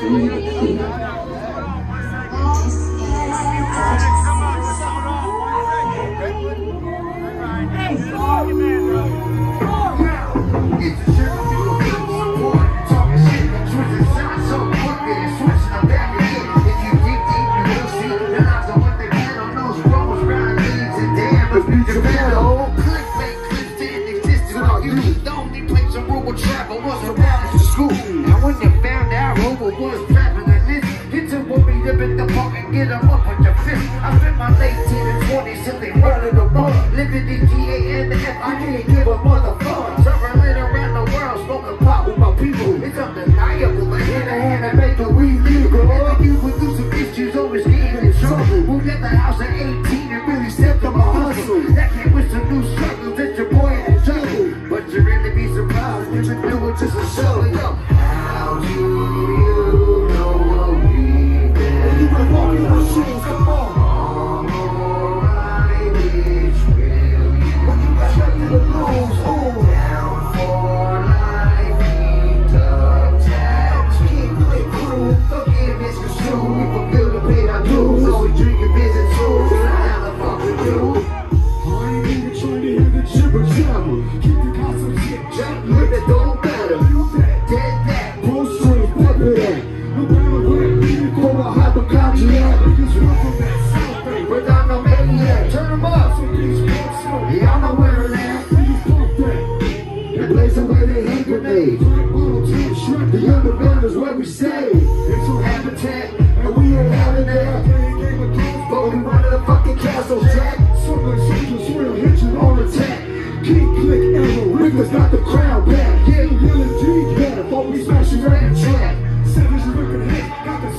嗯 D-T-A Savage looking hit, got the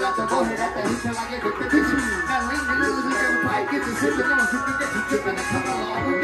like a motor that the hitch and I get with the kitchen. Now lean the little nigga pipe, get the sippin', I'm a get the trippin', I come along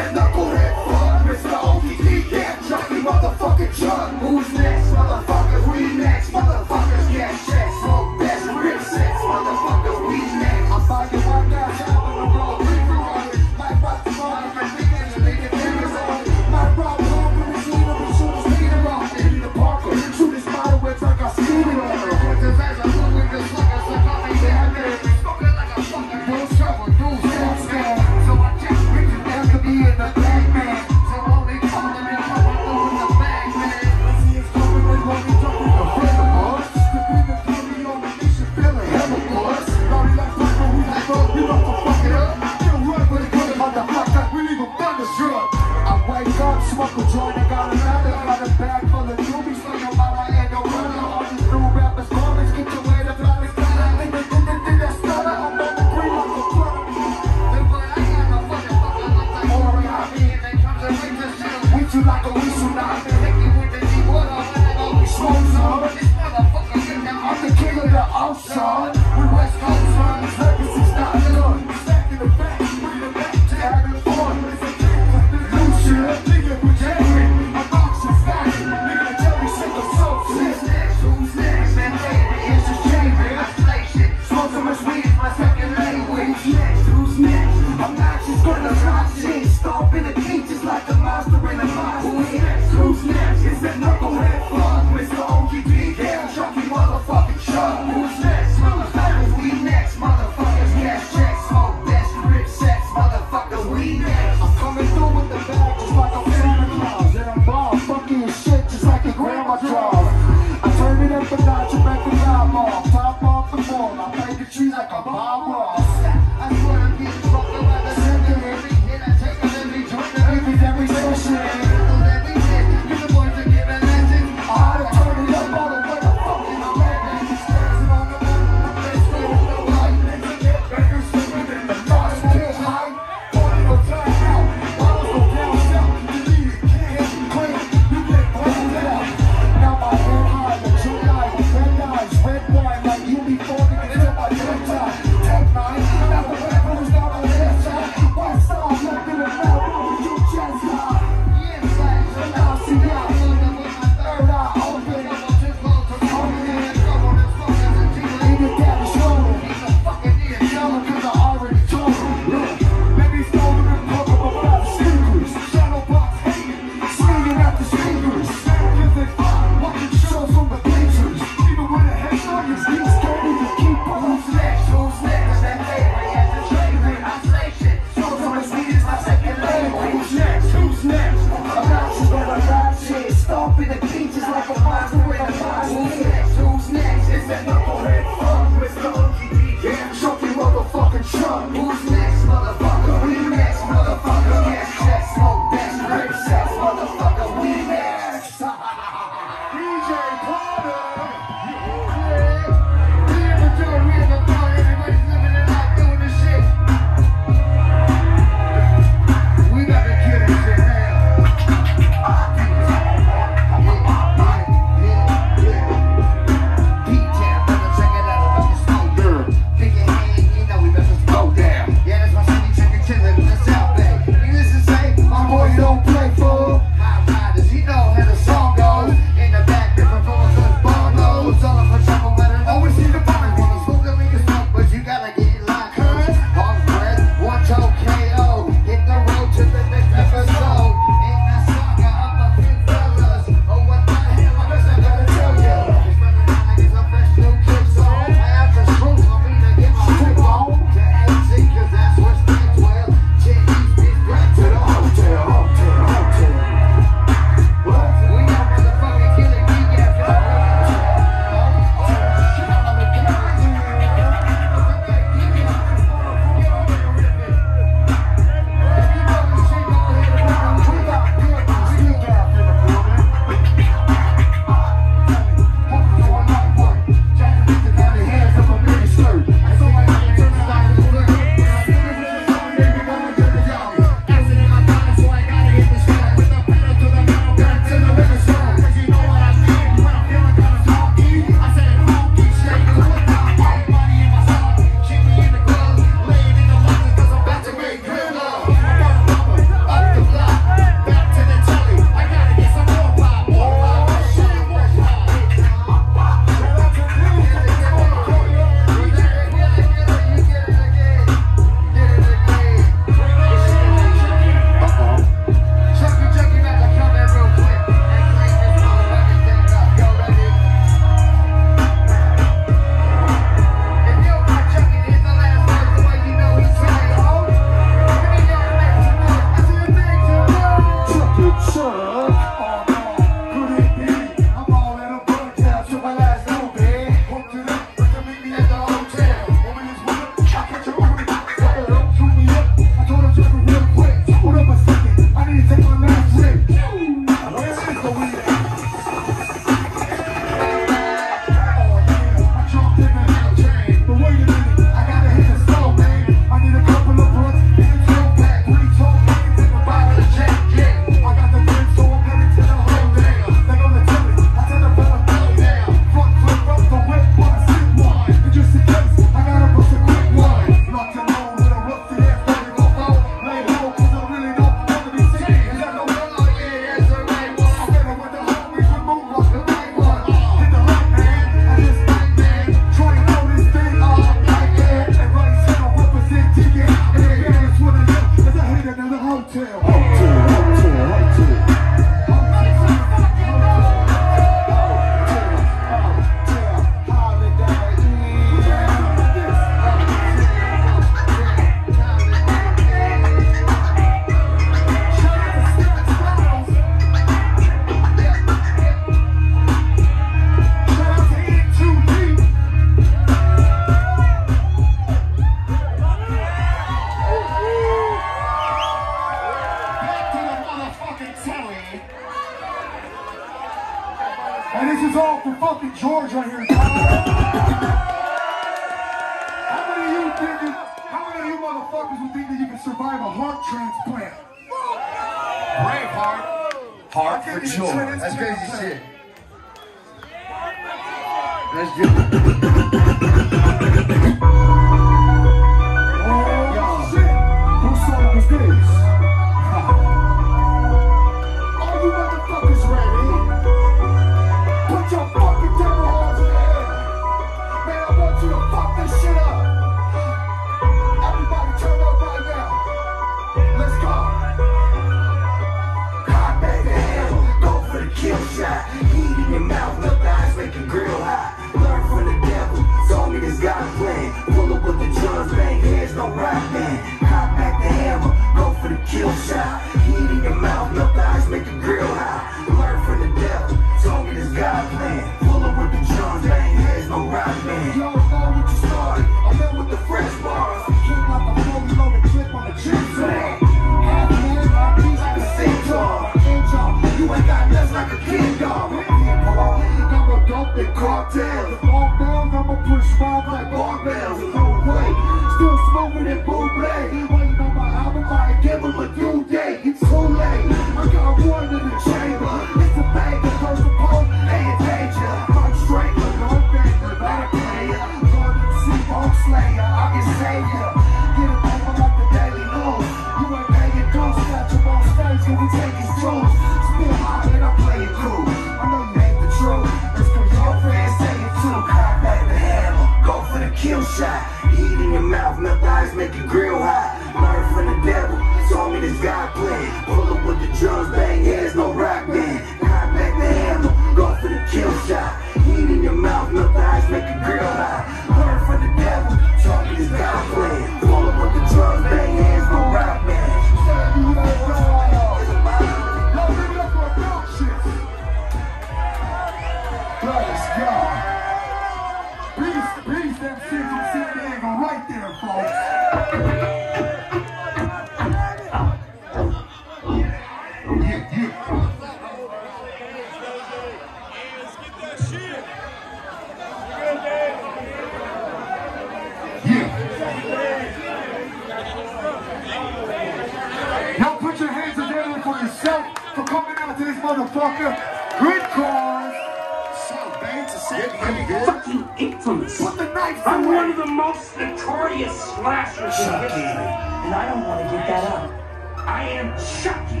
Put the knife I'm away. one of the most notorious slashers Chucky. in history. And I don't want to give that up. I am Chucky,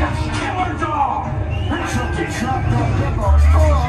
the killer dog. Chucky chopped up the